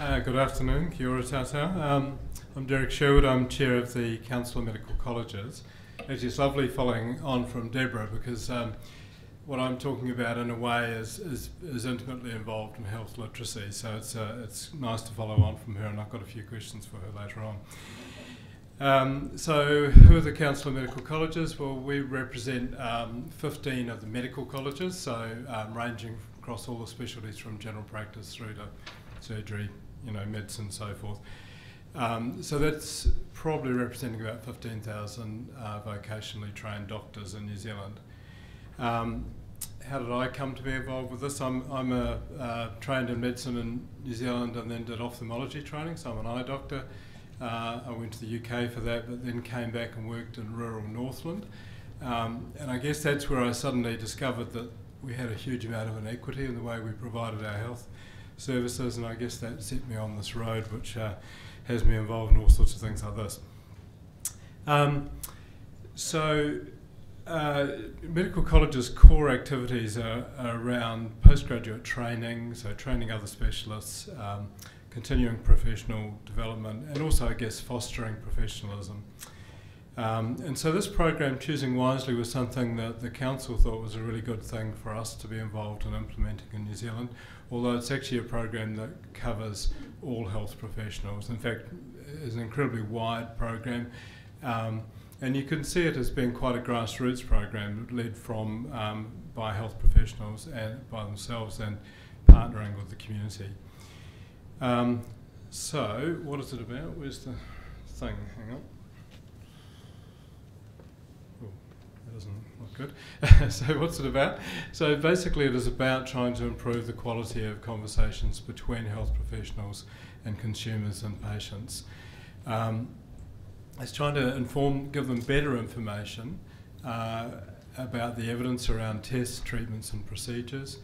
Uh, good afternoon, kia ora tātou. Um, I'm Derek Sherwood, I'm chair of the Council of Medical Colleges. It's lovely following on from Deborah because um, what I'm talking about in a way is, is, is, intimately involved in health literacy, so it's, uh, it's nice to follow on from her, and I've got a few questions for her later on. Um, so, who are the Council of Medical Colleges? Well, we represent um, 15 of the medical colleges, so um, ranging across all the specialties from general practice through to surgery, you know, medicine, and so forth. Um, so that's probably representing about 15,000 uh, vocationally trained doctors in New Zealand. Um, how did I come to be involved with this? I'm, I'm a, uh, trained in medicine in New Zealand and then did ophthalmology training, so I'm an eye doctor. Uh, I went to the UK for that, but then came back and worked in rural Northland. Um, and I guess that's where I suddenly discovered that we had a huge amount of inequity in the way we provided our health services, and I guess that set me on this road, which uh, has me involved in all sorts of things like this. Um, so, uh, medical college's core activities are, are, around postgraduate training, so training other specialists, um, continuing professional development, and also, I guess, fostering professionalism. Um, and so this program, Choosing Wisely, was something that the council thought was a really good thing for us to be involved in implementing in New Zealand, although it's actually a program that covers all health professionals. In fact, it's an incredibly wide program. Um, and you can see it as being quite a grassroots program led from um, by health professionals and by themselves and partnering with the community. Um, so, what is it about? Where's the thing? Hang on. Doesn't look good. so what's it about? So basically it is about trying to improve the quality of conversations between health professionals and consumers and patients. Um, it's trying to inform, give them better information uh, about the evidence around tests, treatments and procedures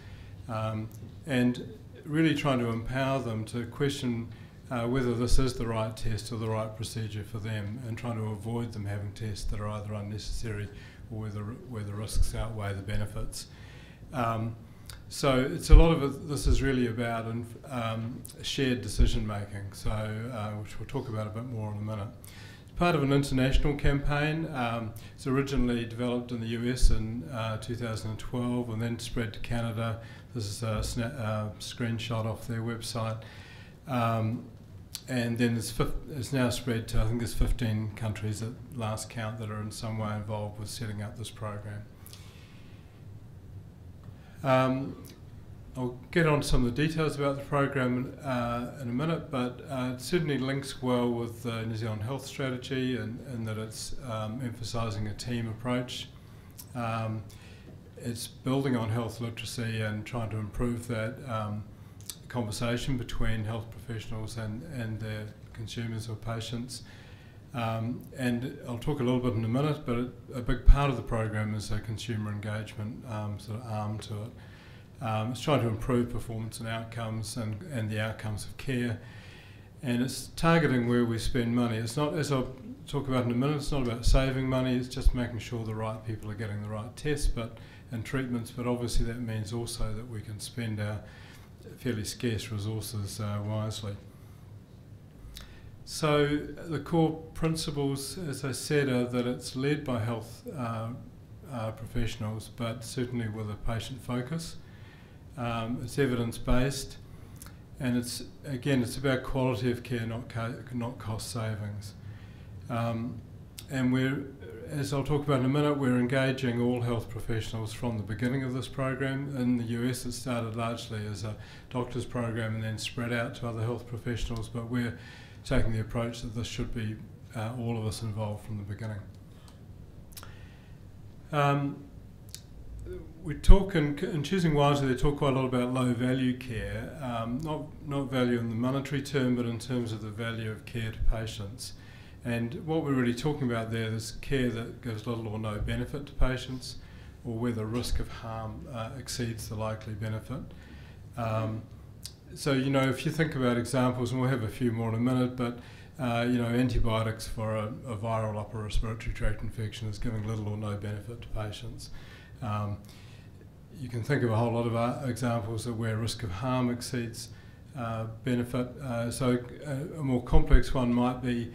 um, and really trying to empower them to question uh, whether this is the right test or the right procedure for them and trying to avoid them having tests that are either unnecessary or where the, risks outweigh the benefits. Um, so it's a lot of it, this is really about um, shared decision making, so uh, which we'll talk about a bit more in a minute. It's part of an international campaign. Um, it's originally developed in the US in uh, 2012 and then spread to Canada. This is a uh, screenshot off their website. Um, and then it's, it's, now spread to I think there's 15 countries at last count that are in some way involved with setting up this program. Um, I'll get on to some of the details about the program uh, in a minute, but uh, it certainly links well with the New Zealand Health Strategy and, and that it's um, emphasising a team approach. Um, it's building on health literacy and trying to improve that um, conversation between health professionals and, and their consumers or patients. Um, and I'll talk a little bit in a minute, but a, big part of the program is a consumer engagement um, sort of arm to it. Um, it's trying to improve performance and outcomes and, and the outcomes of care. And it's targeting where we spend money. It's not, as I'll talk about in a minute, it's not about saving money, it's just making sure the right people are getting the right tests but, and treatments, but obviously that means also that we can spend our fairly scarce resources uh, wisely. So the core principles, as I said, are that it's led by health uh, uh, professionals, but certainly with a patient focus. Um, it's evidence-based, and it's again, it's about quality of care, not co not cost savings. Um, and we're as I'll talk about in a minute, we're engaging all health professionals from the beginning of this program. In the US, it started largely as a doctor's program and then spread out to other health professionals, but we're taking the approach that this should be uh, all of us involved from the beginning. Um, we talk in, in, choosing wisely. They talk quite a lot about low value care, um, not not value in the monetary term, but in terms of the value of care to patients. And what we're really talking about there is care that gives little or no benefit to patients, or where the risk of harm uh, exceeds the likely benefit. Um, so, you know, if you think about examples, and we'll have a few more in a minute, but, uh, you know, antibiotics for a, a, viral upper respiratory tract infection is giving little or no benefit to patients. Um, you can think of a whole lot of uh, examples of where risk of harm exceeds uh, benefit. Uh, so a, a, more complex one might be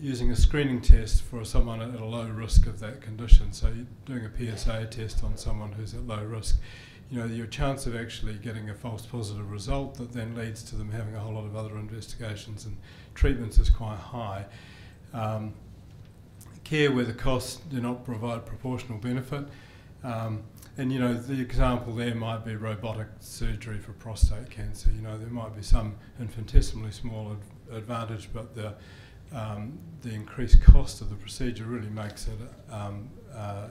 using a screening test for someone at a low risk of that condition. So doing a PSA test on someone who's at low risk. You know, your chance of actually getting a false positive result that then leads to them having a whole lot of other investigations and treatments is quite high. Um, care where the costs do not provide proportional benefit. Um, and you know the example there might be robotic surgery for prostate cancer. You know there might be some infinitesimally small ad advantage, but the um, the increased cost of the procedure really makes it um, uh,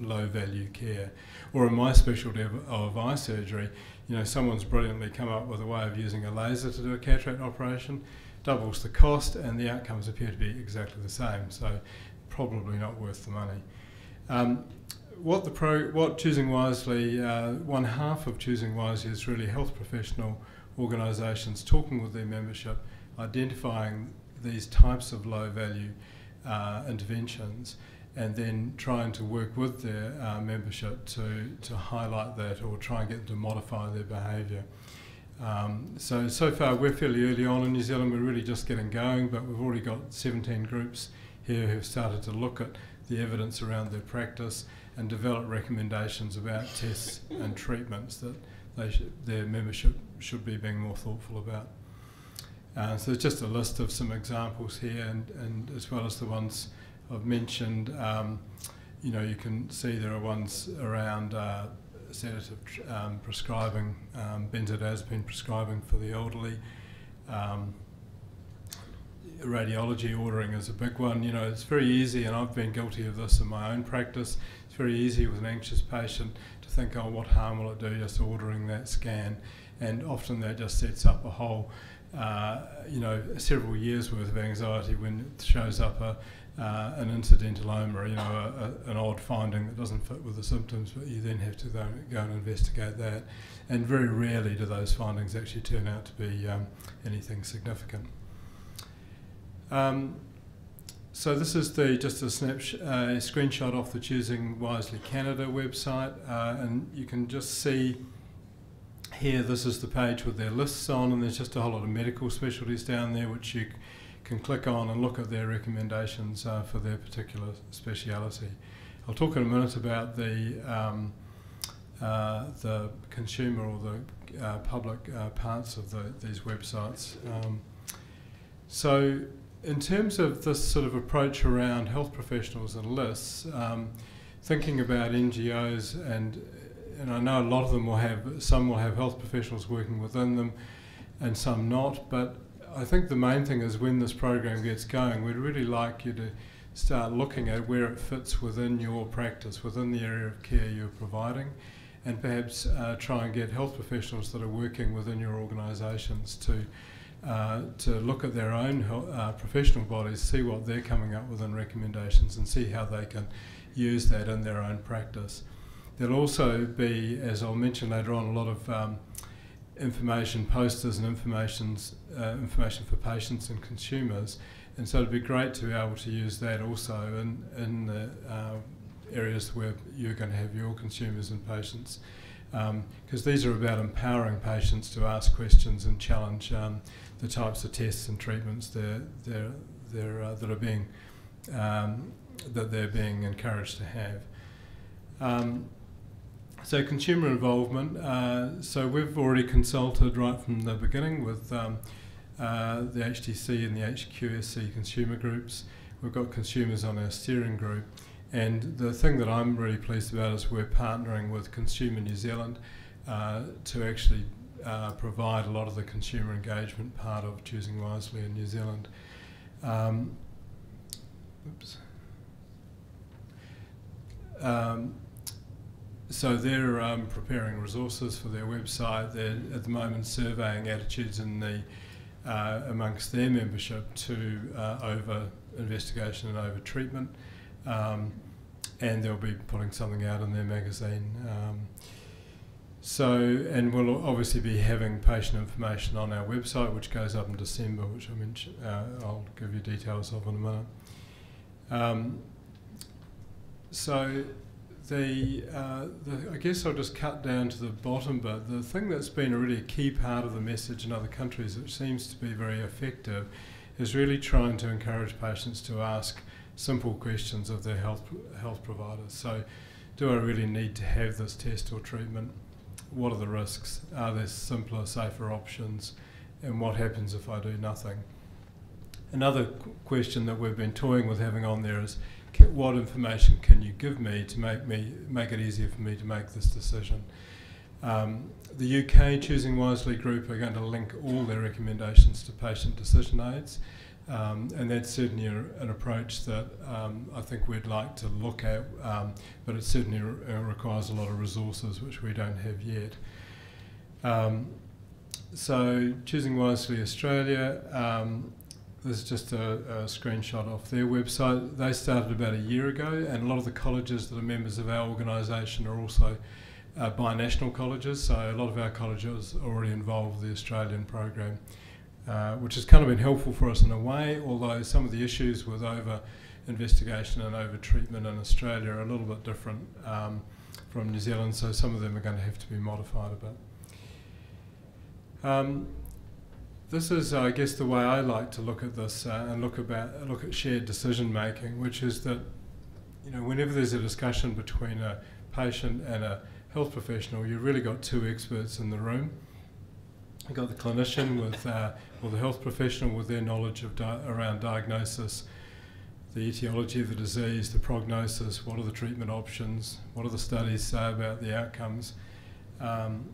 low value care. Or in my specialty of, of, eye surgery, you know someone's brilliantly come up with a way of using a laser to do a cataract operation, doubles the cost, and the outcomes appear to be exactly the same. So probably not worth the money. Um, what the pro, what Choosing Wisely, uh, one half of Choosing Wisely is really health professional organisations talking with their membership, identifying these types of low value uh, interventions, and then trying to work with their uh, membership to, to highlight that or try and get them to modify their behaviour. Um, so, so far we're fairly early on in New Zealand, we're really just getting going, but we've already got 17 groups here who've started to look at the evidence around their practice and develop recommendations about tests and treatments that their membership should be being more thoughtful about. Uh, so it's just a list of some examples here, and, and as well as the ones I've mentioned. Um, you know, you can see there are ones around uh, sedative um, prescribing, um, benzodiazepine prescribing for the elderly. Um, radiology ordering is a big one. You know, it's very easy, and I've been guilty of this in my own practice. It's very easy with an anxious patient to think, oh, what harm will it do just ordering that scan? And often that just sets up a whole, uh, you know, several years worth of anxiety when it shows up a, uh, an incidentaloma, you know, a, a, an odd finding that doesn't fit with the symptoms, but you then have to go, go and investigate that. And very rarely do those findings actually turn out to be um, anything significant. Um, so this is the just a snapshot, uh, screenshot off the Choosing Wisely Canada website, uh, and you can just see here. This is the page with their lists on, and there's just a whole lot of medical specialties down there which you can click on and look at their recommendations uh, for their particular speciality. I'll talk in a minute about the um, uh, the consumer or the uh, public uh, parts of the, these websites. Um, so in terms of this sort of approach around health professionals and lists, um, thinking about NGOs and and I know a lot of them will have some will have health professionals working within them, and some not. But I think the main thing is when this program gets going, we'd really like you to start looking at where it fits within your practice, within the area of care you're providing, and perhaps uh, try and get health professionals that are working within your organisations to uh, to look at their own uh, professional bodies, see what they're coming up with in recommendations, and see how they can use that in their own practice. There'll also be, as I'll mention later on, a lot of um, information posters and informations, uh, information for patients and consumers. And so it'd be great to be able to use that also in, in the uh, areas where you're going to have your consumers and patients. Because um, these are about empowering patients to ask questions and challenge um, the types of tests and treatments they're, they're, they're, uh, that are being um, that they're being encouraged to have. So consumer involvement. Uh, so we've already consulted right from the beginning with um, uh, the HTC and the HQSC consumer groups. We've got consumers on our steering group. And the thing that I'm really pleased about is we're partnering with Consumer New Zealand uh, to actually uh, provide a lot of the consumer engagement part of choosing wisely in New Zealand. Um, oops. Um, so they're um, preparing resources for their website. They're at the moment surveying attitudes in the uh, amongst their membership to uh, over investigation and over treatment, um, and they'll be putting something out in their magazine. Um, so, and we'll obviously be having patient information on our website, which goes up in December, which I mentioned, uh, I'll give you details of in a minute. Um, so, the, uh, the, I guess I'll just cut down to the bottom bit. The thing that's been a really key part of the message in other countries, which seems to be very effective, is really trying to encourage patients to ask simple questions of their health health providers. So, do I really need to have this test or treatment? What are the risks? Are there simpler, safer options? And what happens if I do nothing? Another question that we've been toying with having on there is what information can you give me to make me make it easier for me to make this decision? Um, the UK Choosing Wisely group are going to link all their recommendations to patient decision aids, um, and that's certainly a, an approach that um, I think we'd like to look at, um, but it certainly re requires a lot of resources which we don't have yet. Um, so, Choosing Wisely Australia um, this is just a, a, screenshot off their website. They started about a year ago, and a lot of the colleges that are members of our organisation are also uh, binational colleges. So a lot of our colleges already involved with the Australian program, uh, which has kind of been helpful for us in a way. Although some of the issues with over investigation and over treatment in Australia are a little bit different um, from New Zealand, so some of them are going to have to be modified a bit. Um, this is, I guess, the way I like to look at this uh, and look about look at shared decision making, which is that you know whenever there's a discussion between a patient and a health professional, you've really got two experts in the room. You've got the clinician with, uh, or the health professional with their knowledge of di around diagnosis, the etiology of the disease, the prognosis, what are the treatment options, what do the studies say about the outcomes. Um,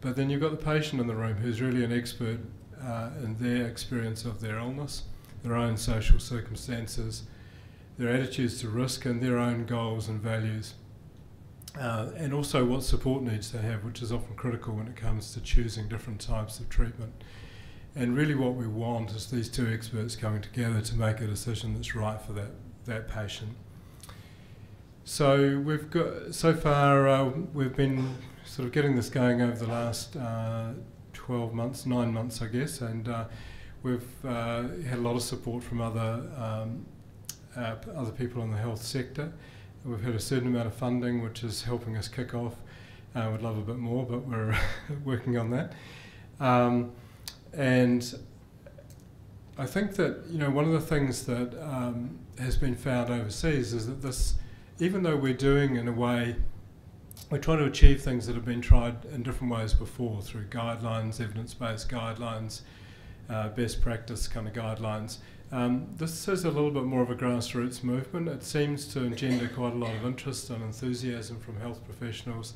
but then you've got the patient in the room who's really an expert uh, and their experience of their illness, their own social circumstances, their attitudes to risk, and their own goals and values. Uh, and also what support needs they have, which is often critical when it comes to choosing different types of treatment. And really, what we want is these two experts coming together to make a decision that's right for that, that patient. So we've got so far uh, we've been sort of getting this going over the last uh, 12 months, nine months, I guess, and uh, we've uh, had a lot of support from other um, uh, other people in the health sector. We've had a certain amount of funding, which is helping us kick off. I would love a bit more, but we're working on that. Um, and I think that you know one of the things that um, has been found overseas is that this, even though we're doing in a way we're trying to achieve things that have been tried in different ways before through guidelines, evidence-based guidelines, uh, best practice kind of guidelines. Um, this is a little bit more of a grassroots movement. It seems to engender quite a lot of interest and enthusiasm from health professionals.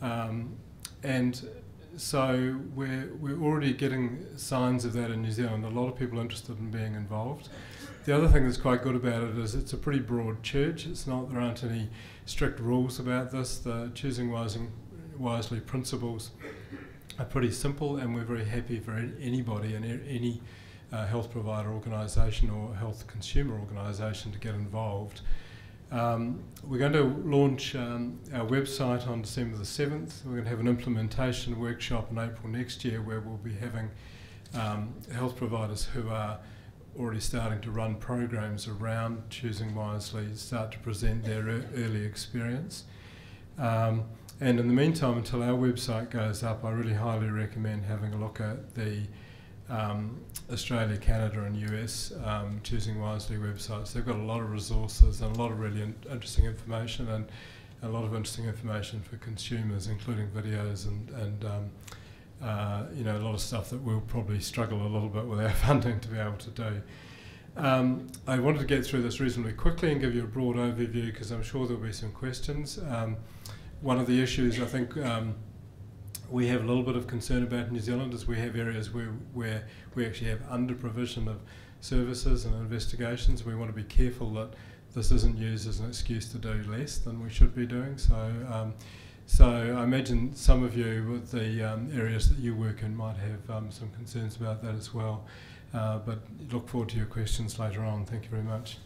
Um, and so we're, we're already getting signs of that in New Zealand. A lot of people interested in being involved. The other thing that's quite good about it is it's a pretty broad church. It's not there aren't any strict rules about this. The choosing wisely, wisely principles are pretty simple, and we're very happy for anybody and any uh, health provider organisation or health consumer organisation to get involved. Um, we're going to launch um, our website on December the 7th. We're going to have an implementation workshop in April next year where we'll be having um, health providers who are already starting to run programs around choosing wisely, start to present their early experience. Um, and in the meantime, until our website goes up, I really highly recommend having a look at the um, Australia, Canada, and US um, Choosing Wisely websites. They've got a lot of resources and a lot of really in interesting information and a lot of interesting information for consumers, including videos and, and um, uh, you know, a lot of stuff that we'll probably struggle a little bit with our funding to be able to do. Um, I wanted to get through this reasonably quickly and give you a broad overview because I'm sure there'll be some questions. Um, one of the issues I think um, we have a little bit of concern about in New Zealand is we have areas where, where we actually have under provision of services and investigations. We want to be careful that this isn't used as an excuse to do less than we should be doing. So um, so I imagine some of you with the um, areas that you work in might have um, some concerns about that as well. Uh, but look forward to your questions later on. Thank you very much.